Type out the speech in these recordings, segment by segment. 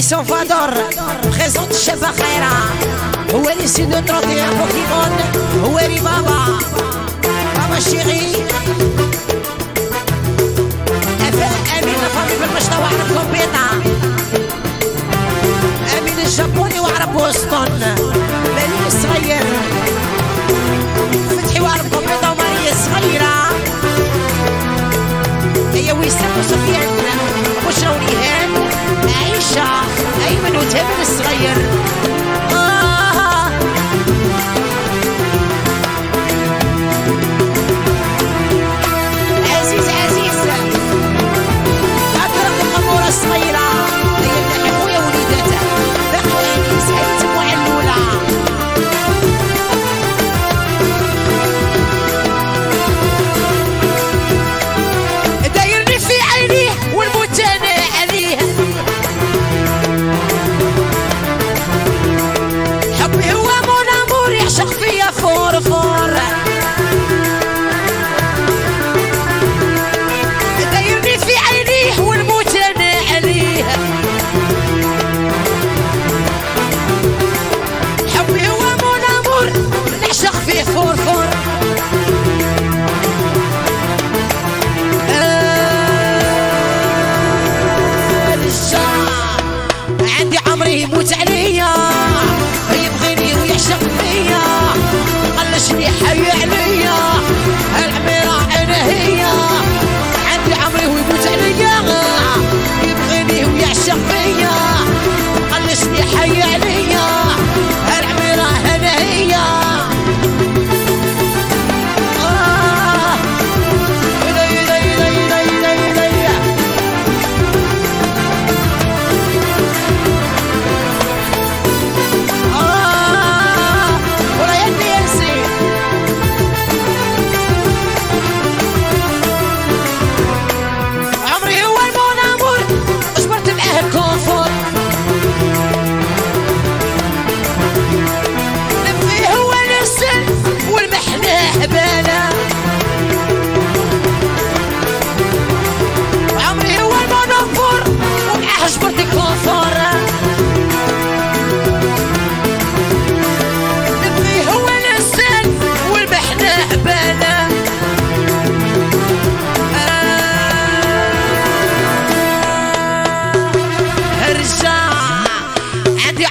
Andy Salvador présente chez Bahreira Où est l'issue de 31 Pokémon Où est Baba Baba chérie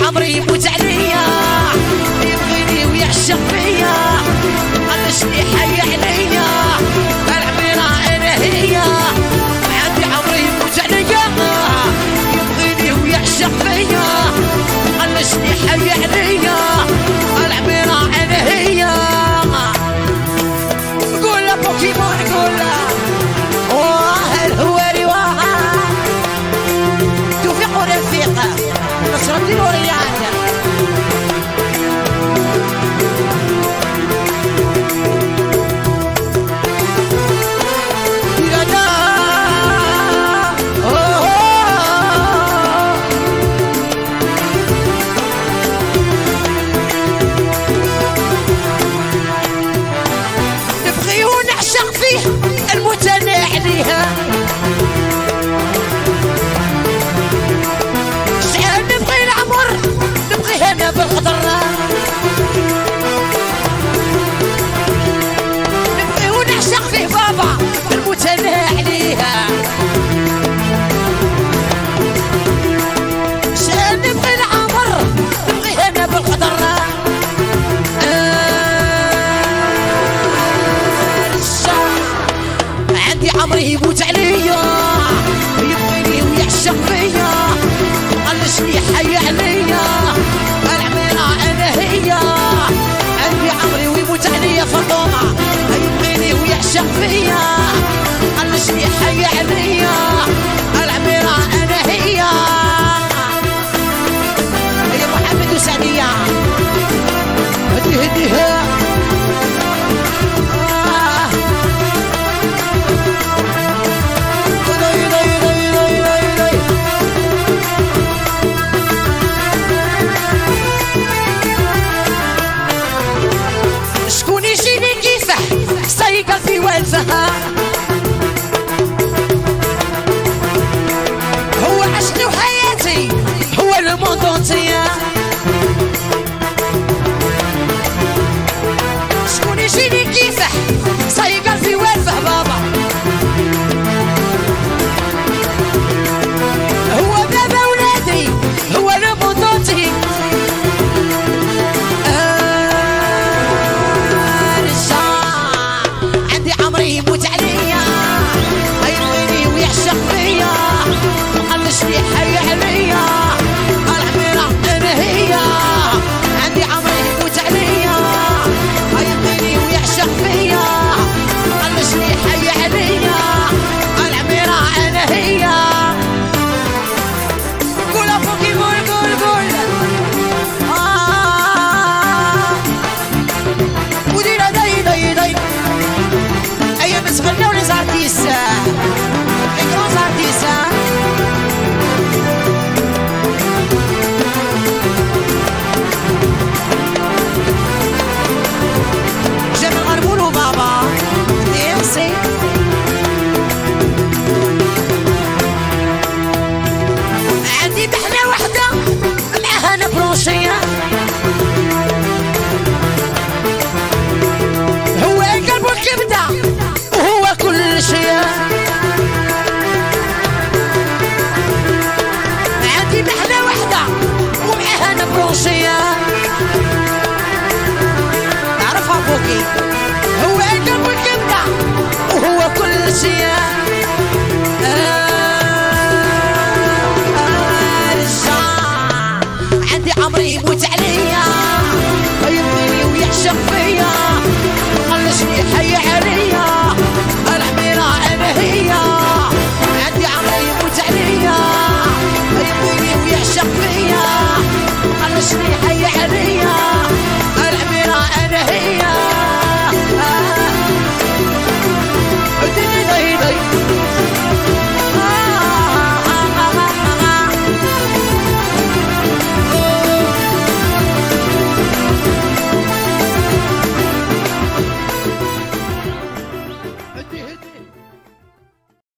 عمري يموت عليا. يبغيني ويعشق فيا. قداش اللي حي عليا. العميرة أنا هي. عمري يموت عليا. يبغيني ويعشق فيا. يفوت عليا يبغيني ويعشق فيا يغلشني حي عليا العميرة أنا هي. عندي عمري ويموت عليا فاطمة يبغيني ويعشق فيا Sahara.